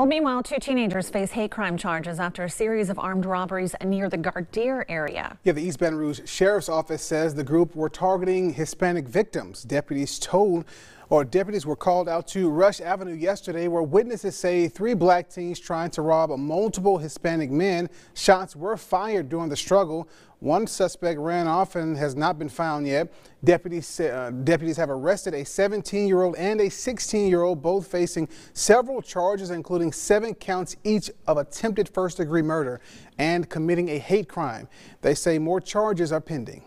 Well, meanwhile, two teenagers face hate crime charges after a series of armed robberies near the Gardere area. Yeah, the East Baton Rouge Sheriff's Office says the group were targeting Hispanic victims. Deputies told or deputies were called out to Rush Avenue yesterday where witnesses say three black teens trying to rob multiple Hispanic men. Shots were fired during the struggle. One suspect ran off and has not been found yet. Deputies, uh, deputies have arrested a 17-year-old and a 16-year-old, both facing several charges, including seven counts each of attempted first-degree murder and committing a hate crime. They say more charges are pending.